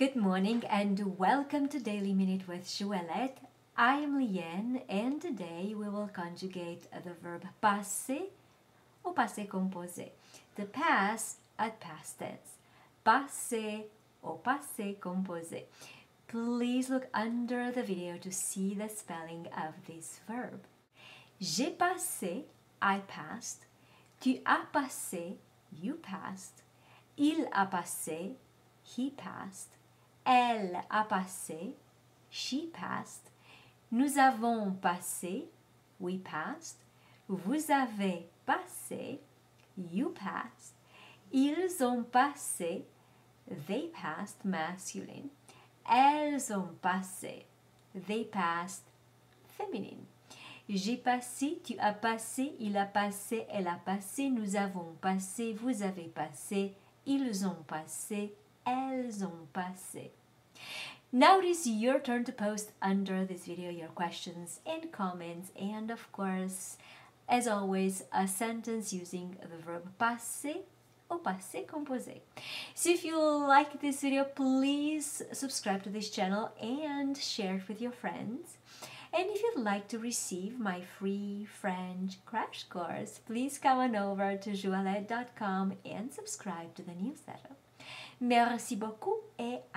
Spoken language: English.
Good morning and welcome to Daily Minute with J'Ouellette. I am Llyane and today we will conjugate the verb passer au passé composé. The past at past tense. Passer au passé composé. Please look under the video to see the spelling of this verb. J'ai passé, I passed. Tu as passé, you passed. Il a passé, he passed. Elle a passé, she passed. Nous avons passé, we passed. Vous avez passé, you passed. Ils ont passé, they passed masculine. Elles ont passé, they passed féminine. J'ai passé, tu as passé, il a passé, elle a passé, nous avons passé, vous avez passé, ils ont passé, elles ont passé. Now it is your turn to post under this video your questions and comments and of course, as always, a sentence using the verb passer or passé composé. So if you like this video, please subscribe to this channel and share it with your friends. And if you'd like to receive my free French crash course, please come on over to j-ouellette.com and subscribe to the newsletter. Merci beaucoup et!